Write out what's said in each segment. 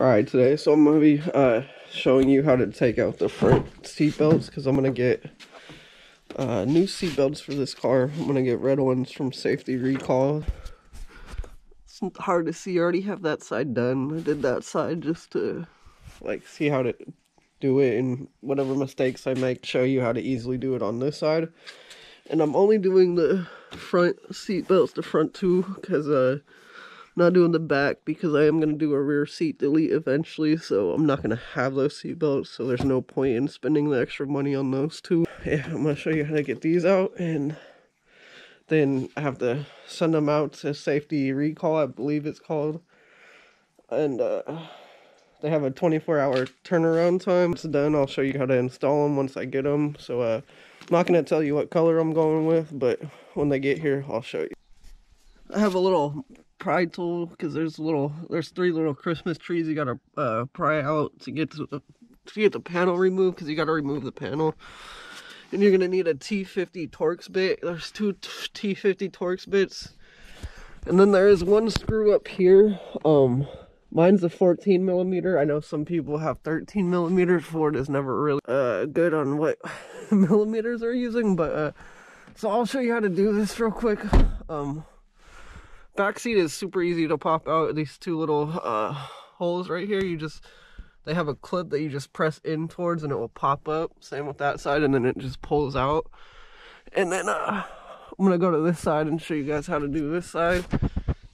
Alright, today, so I'm going to be uh, showing you how to take out the front seat belts because I'm going to get uh, new seat belts for this car. I'm going to get red ones from Safety Recall. It's hard to see. I already have that side done. I did that side just to like see how to do it and whatever mistakes I make, show you how to easily do it on this side. And I'm only doing the front seat belts, the front two, because uh, not doing the back because I am going to do a rear seat delete eventually, so I'm not going to have those seat belts, so there's no point in spending the extra money on those two. Yeah, I'm going to show you how to get these out, and then I have to send them out to safety recall, I believe it's called. And uh, they have a 24 hour turnaround time. It's done, I'll show you how to install them once I get them. So uh, I'm not going to tell you what color I'm going with, but when they get here, I'll show you. I have a little pry tool because there's little there's three little Christmas trees you gotta uh, pry out to get to, the, to get the panel removed because you gotta remove the panel. And you're gonna need a T50 Torx bit there's two T50 Torx bits. And then there is one screw up here um mine's a 14 millimeter. I know some people have 13 millimeters Ford is never really uh good on what millimeters they're using but uh so I'll show you how to do this real quick. Um back seat is super easy to pop out these two little uh, holes right here. You just they have a clip that you just press in towards and it will pop up. Same with that side and then it just pulls out. And then uh, I'm gonna go to this side and show you guys how to do this side.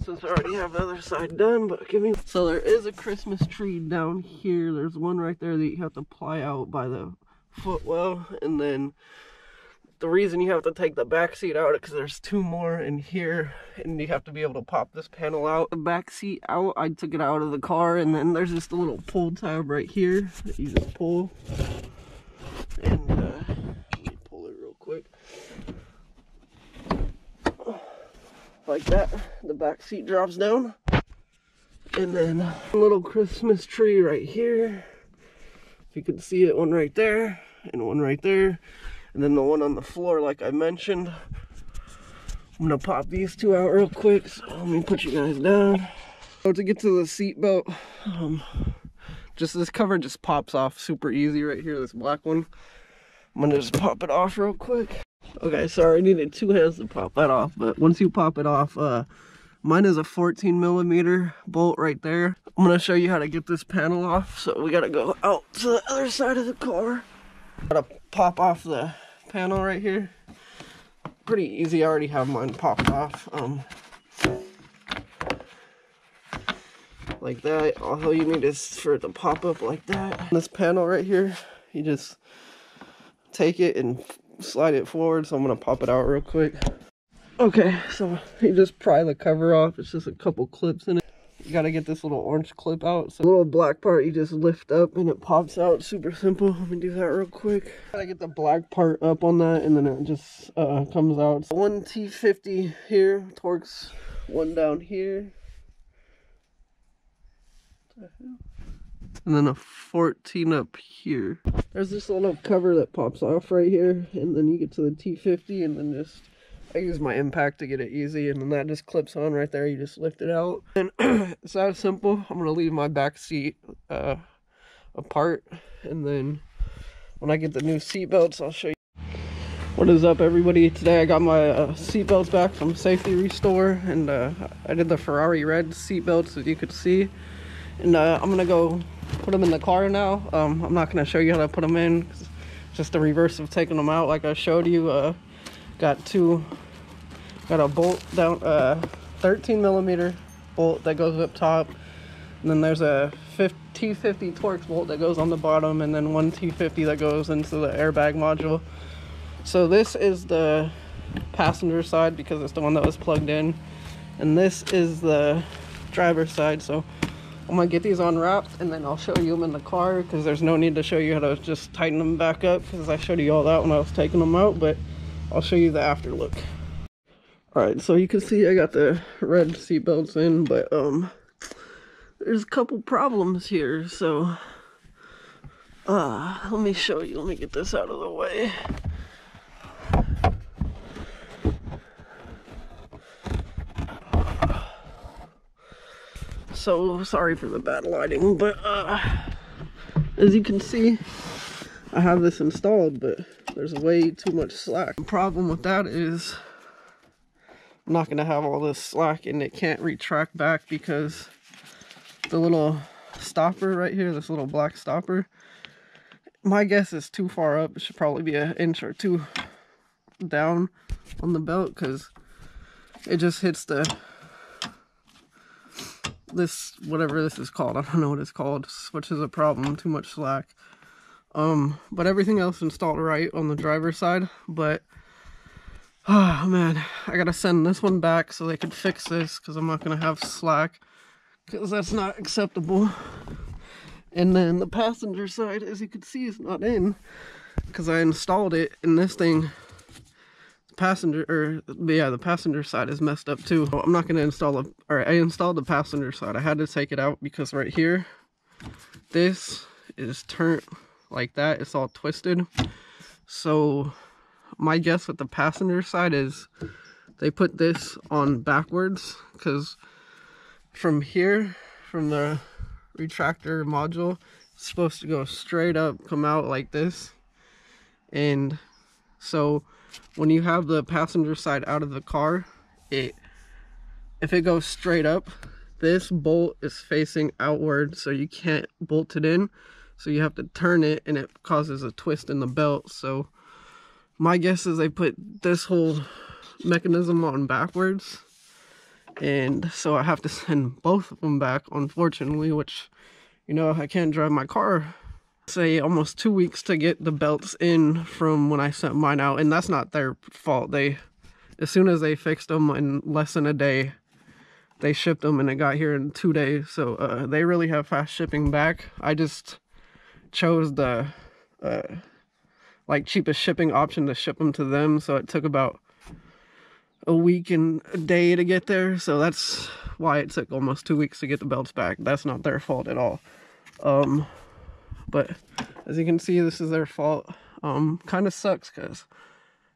Since I already have the other side done but give me so there is a Christmas tree down here. There's one right there that you have to ply out by the footwell and then the reason you have to take the back seat out because there's two more in here and you have to be able to pop this panel out. The back seat out i took it out of the car and then there's just a little pull tab right here that you just pull. And uh, let me pull it real quick. Like that the back seat drops down. And then a little christmas tree right here. If you can see it one right there and one right there and then the one on the floor like I mentioned. I'm gonna pop these two out real quick so let me put you guys down. So to get to the seat belt um, just this cover just pops off super easy right here this black one. I'm gonna just pop it off real quick. Okay sorry I needed two hands to pop that off but once you pop it off uh mine is a 14 millimeter bolt right there. I'm gonna show you how to get this panel off so we gotta go out to the other side of the car. Gotta pop off the panel right here. Pretty easy, I already have mine popped off. Um, like that. All you need is for it to pop up like that. This panel right here, you just take it and slide it forward. So I'm gonna pop it out real quick. Okay, so you just pry the cover off. It's just a couple clips in it you gotta get this little orange clip out. So the little black part you just lift up and it pops out. Super simple. Let me do that real quick. Gotta get the black part up on that and then it just uh, comes out. So one T50 here, Torx one down here. And then a 14 up here. There's this little cover that pops off right here. And then you get to the T50 and then just I use my impact to get it easy and then that just clips on right there. You just lift it out. And it's that simple. I'm going to leave my back seat uh, apart. And then when I get the new seat belts, I'll show you. What is up everybody? Today I got my uh, seat belts back from Safety Restore. And uh, I did the Ferrari red seat belts as you could see. And uh, I'm going to go put them in the car now. Um, I'm not going to show you how to put them in. Just the reverse of taking them out like I showed you. Got two got a bolt down uh 13 millimeter bolt that goes up top. And then there's a T50 Torx bolt that goes on the bottom and then one T50 that goes into the airbag module. So this is the passenger side because it's the one that was plugged in. And this is the driver's side. So I'm gonna get these unwrapped and then I'll show you them in the car because there's no need to show you how to just tighten them back up because I showed you all that when I was taking them out but I'll show you the after look. Alright, so you can see I got the red seat belts in, but um there's a couple problems here, so uh let me show you. Let me get this out of the way. so sorry for the bad lighting, but uh, as you can see, I have this installed, but there's way too much slack. The problem with that is I'm not gonna have all this slack and it can't retract back because the little stopper right here, this little black stopper, my guess is too far up. It should probably be an inch or two down on the belt because it just hits the this whatever this is called i don't know what it's called which is a problem too much slack um but everything else installed right on the driver's side but oh man i gotta send this one back so they can fix this because i'm not gonna have slack because that's not acceptable. And then the passenger side as you can see is not in because i installed it and this thing passenger or yeah the passenger side is messed up too. I'm not going to install a or i installed the passenger side. I had to take it out because right here this is turned like that it's all twisted so my guess with the passenger side is they put this on backwards because from here from the retractor module it's supposed to go straight up come out like this and so when you have the passenger side out of the car, it if it goes straight up, this bolt is facing outward, so you can't bolt it in. So you have to turn it and it causes a twist in the belt. So my guess is they put this whole mechanism on backwards. And so I have to send both of them back, unfortunately, which, you know, I can't drive my car say almost two weeks to get the belts in from when I sent mine out, and that's not their fault. They, as soon as they fixed them in less than a day, they shipped them and it got here in two days. So uh, they really have fast shipping back. I just chose the uh, like cheapest shipping option to ship them to them. So it took about a week and a day to get there. So that's why it took almost two weeks to get the belts back. That's not their fault at all. Um, but as you can see, this is their fault. Um, kind of sucks because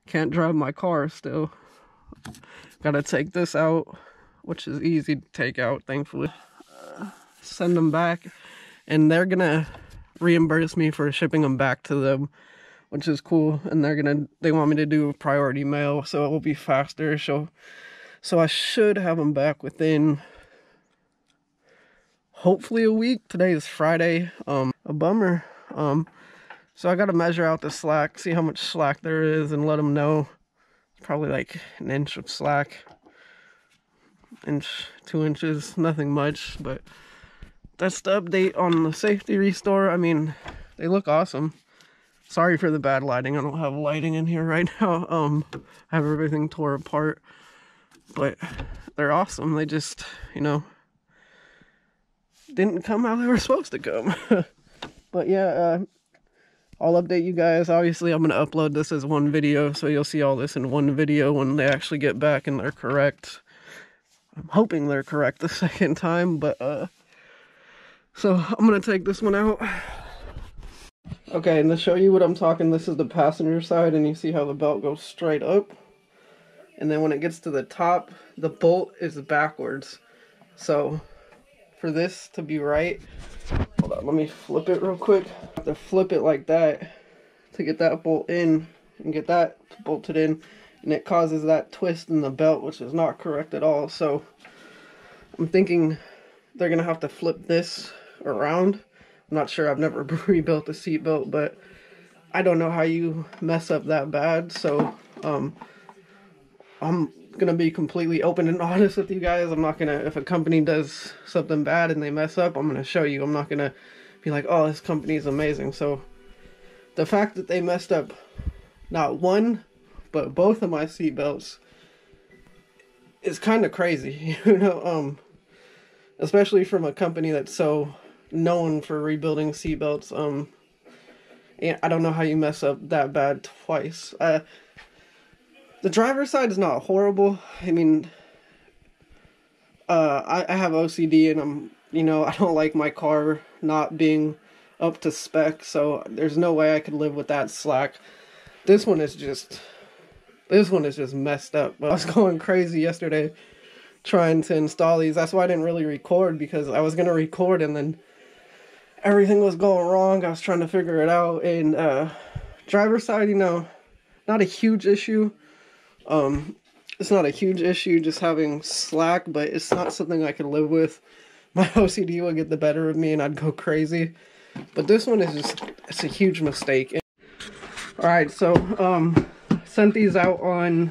can't drive my car still. Gotta take this out, which is easy to take out, thankfully. Uh, send them back, and they're gonna reimburse me for shipping them back to them, which is cool. And they're gonna, they want me to do a priority mail, so it will be faster. So, so I should have them back within hopefully a week. Today is Friday. Um, a bummer. Um, so I got to measure out the slack, see how much slack there is, and let them know. It's probably like an inch of slack, inch, two inches, nothing much, but that's the update on the safety restore. I mean, they look awesome. Sorry for the bad lighting. I don't have lighting in here right now. Um, I have everything tore apart, but they're awesome. They just, you know, didn't come how they were supposed to come. but yeah, uh, I'll update you guys. Obviously, I'm going to upload this as one video, so you'll see all this in one video when they actually get back and they're correct. I'm hoping they're correct the second time, but uh, so I'm to take this one out. Okay, and to show you what I'm talking, this is the passenger side, and you see how the belt goes straight up. And then when it gets to the top, the bolt is backwards. So for this to be right, hold on, let me flip it real quick. I have to flip it like that to get that bolt in and get that bolted in. And it causes that twist in the belt, which is not correct at all. So I'm thinking they're to have to flip this around. I'm not sure. I've never rebuilt a seatbelt, but I don't know how you mess up that bad. So um, I'm gonna be completely open and honest with you guys. I'm not gonna if a company does something bad and they mess up, I'm gonna show you. I'm not gonna be like, oh, this company is amazing. So the fact that they messed up not one, but both of my seatbelts is kind of crazy, you know. Um, especially from a company that's so known for rebuilding seatbelts. Um, I don't know how you mess up that bad twice. Uh, the driver's side is not horrible. I mean, uh, I, I have OCD and I'm, you know, I don't like my car not being up to spec, so there's no way I could live with that slack. This one is just, this one is just messed up. I was going crazy yesterday trying to install these. That's why I didn't really record because I was gonna record and then everything was going wrong. I was trying to figure it out. And uh, driver side, you know, not a huge issue. Um, it's not a huge issue just having slack, but it's not something I could live with. My OCD would get the better of me and I'd go crazy. But this one is just, it's a huge mistake. Alright, so, um, sent these out on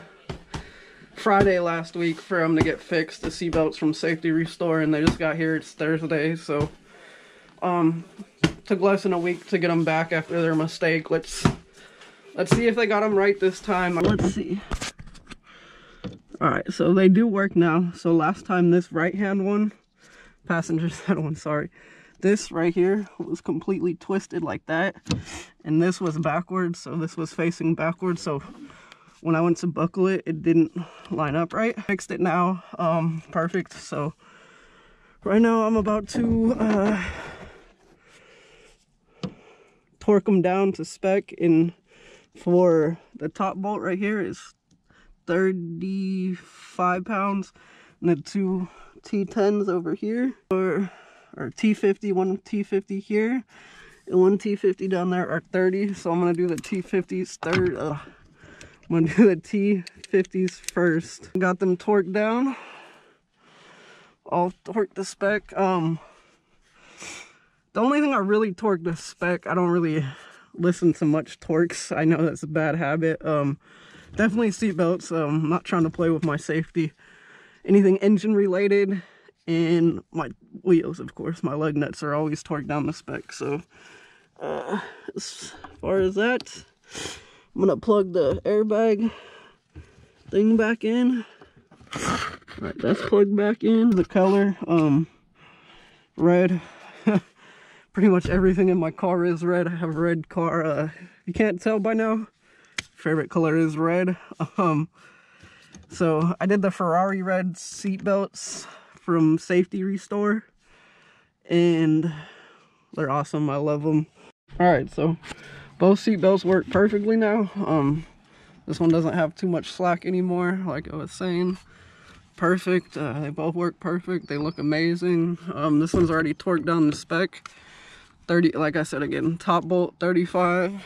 Friday last week for them to get fixed, the seatbelts from Safety Restore, and they just got here, it's Thursday, so, um, took less than a week to get them back after their mistake. Let's, let's see if they got them right this time. Let's see. Alright, so they do work now. So last time this right hand one, passenger side one, sorry. This right here was completely twisted like that. And this was backwards, so this was facing backwards. So when I went to buckle it, it didn't line up right. Fixed it now, um, perfect. So right now I'm about to uh, torque them down to spec. And for the top bolt right here is 35 pounds. And the two T10s over here or or T50 one T50 here and one T50 down there are 30 so I'm gonna do the T50s third uh, I'm gonna do the T50s first. Got them torqued down. I'll torque the spec um the only thing I really torque the spec I don't really listen to much torques I know that's a bad habit um definitely seatbelts. Um, I'm not trying to play with my safety. Anything engine related and my wheels, of course. My lug nuts are always torqued down the spec. So uh, as far as that, I'm gonna plug the airbag thing back in. All right, that's plugged back in. The color, um, red. Pretty much everything in my car is red. I have a red car. Uh, you can't tell by now, favorite color is red. Um, so I did the Ferrari red seat belts from Safety Restore, and they're awesome. I love them. All right, so both seat belts work perfectly now. Um, this one doesn't have too much slack anymore, like I was saying. Perfect. Uh, they both work perfect. They look amazing. Um, this one's already torqued down the spec. 30, like I said again, top bolt 35,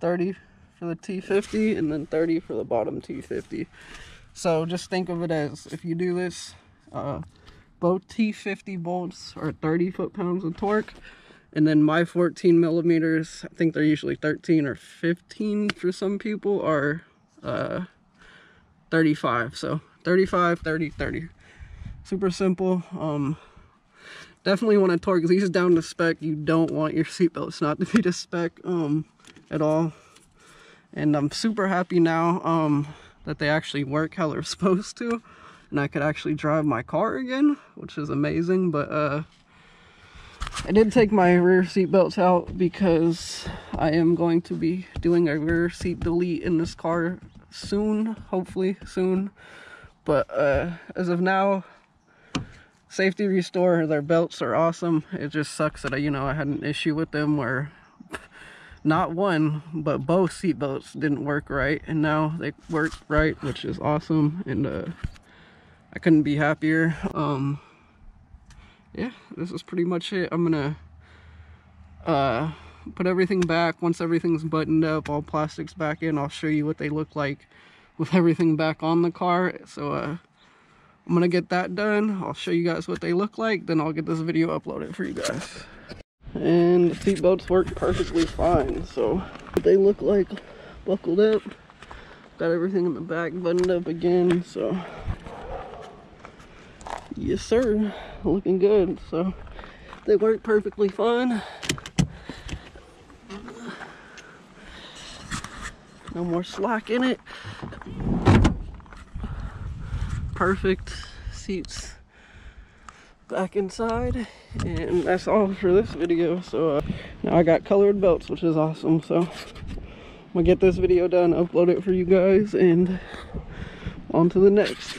30 for the T50 and then 30 for the bottom T50. So just think of it as if you do this, uh, both T50 bolts are 30 foot-pounds of torque and then my 14 millimeters, I think they're usually 13 or 15 for some people, are uh, 35. So 35, 30, 30. Super simple. Um, definitely want to torque these down to spec. You don't want your seatbelts not to be to spec um, at all and I'm super happy now um, that they actually work how they're supposed to and I could actually drive my car again which is amazing but uh, I did take my rear seat belts out because I am going to be doing a rear seat delete in this car soon hopefully soon but uh, as of now safety restore their belts are awesome. It just sucks that I, you know I had an issue with them where not one but both seat belts didn't work right and now they work right which is awesome and uh, I couldn't be happier. Um yeah this is pretty much it. I'm gonna uh put everything back. Once everything's buttoned up all plastics back in I'll show you what they look like with everything back on the car. So uh I'm gonna get that done. I'll show you guys what they look like then I'll get this video uploaded for you guys. And the seat belts work perfectly fine so they look like buckled up. Got everything in the back buttoned up again so. Yes sir. Looking good so they work perfectly fine. No more slack in it perfect seats back inside and that's all for this video. So uh, now i got colored belts which is awesome. So i'm gonna get this video done upload it for you guys and on to the next